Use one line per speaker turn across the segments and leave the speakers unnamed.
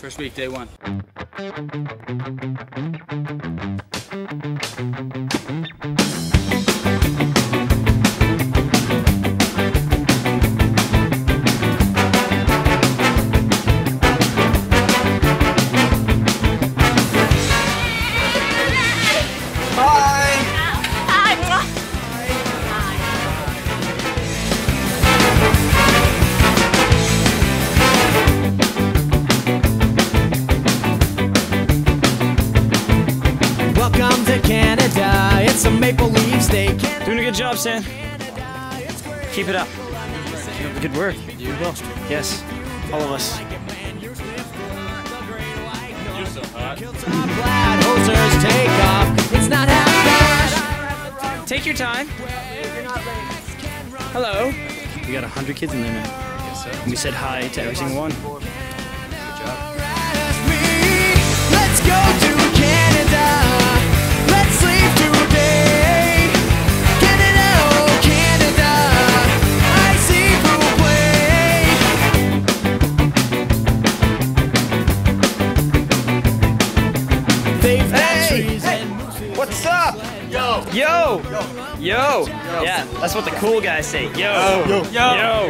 First week, day one.
Doing a good job, Sam. Keep it up. Keep up the good work. You will. Yes, all of us.
Glad hosers take off. It's not.
Take your time. Hello. We got a hundred kids in there now. And we said hi to every single one.
Ask me. Let's go to Canada.
Yo. Yeah, that's what the cool guys say. Yo. Oh. Yo. Yo.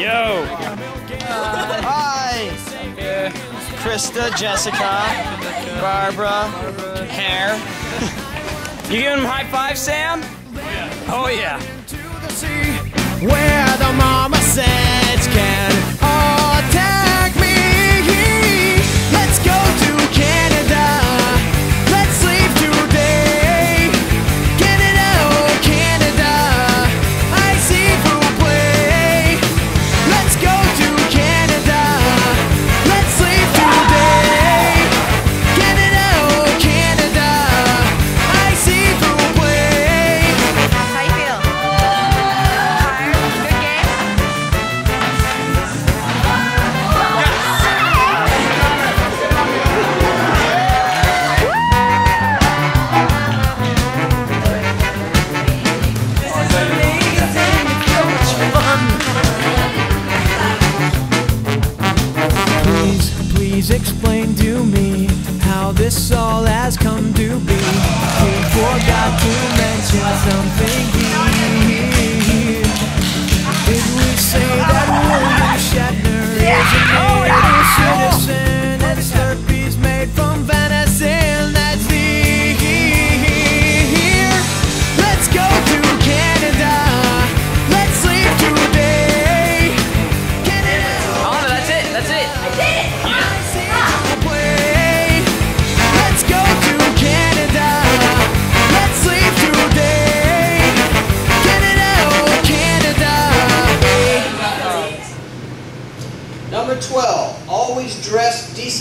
Yo.
Hi! Krista, Jessica, Barbara, Hair.
You giving them high five, Sam? Oh yeah.
where the mama says can explain to me how this all has come to be. We forgot to mention something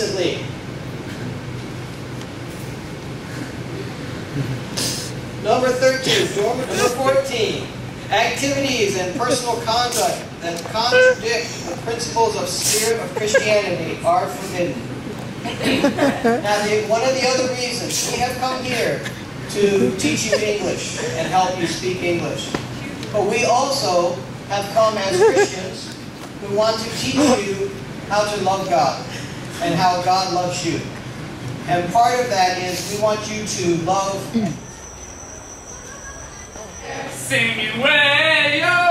dress decently. Number 13, dorm- number 14, activities and personal conduct that contradict the principles of spirit of Christianity are forbidden. now, the, one of the other reasons we have come here to teach you English and help you speak English. But we also have come as Christians who want to teach you how to love God and how God loves you. And part of that is we want you to love
Singing way-o!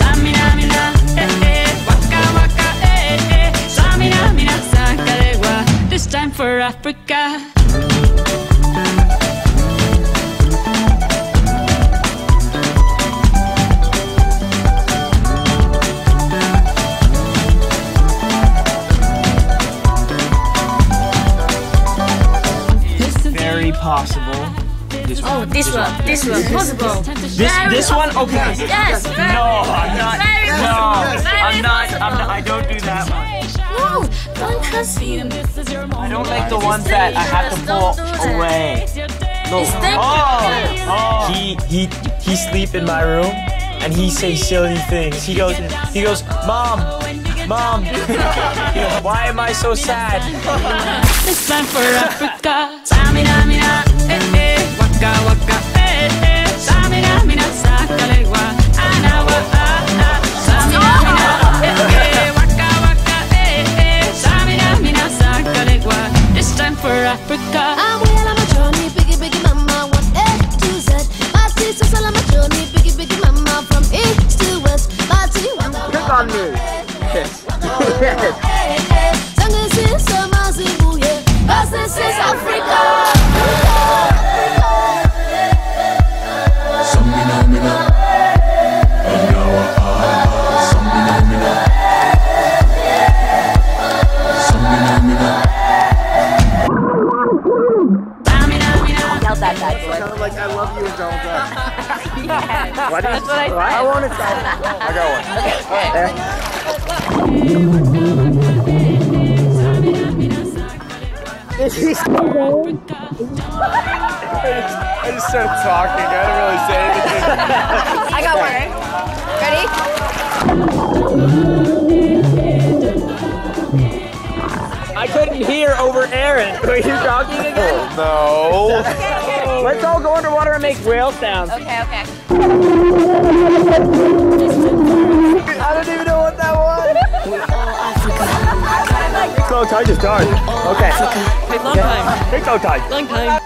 Oh, this one, this one, possible.
This this one? Okay.
Yes, very,
No, I'm not.
very
No.
Very
I'm not. I'm not. I don't do that one.
No, don't trust me.
I don't like the ones that I have to pull away. No. Oh, oh. He he he sleep in my room, and he say silly things. He goes he goes, mom, mom. Why am I so sad?
This time for Africa.
Duck.
That's what I said.
I want it. I got one. I just started talking. I didn't really say anything.
I got one. Ready?
I couldn't hear over Aaron. Were you talking again?
Oh, no.
Let's all go underwater and make whale sounds.
Okay, okay.
I don't even know what that was.
Slow time to start. Okay.
Take long time.
Take no time.
Long time.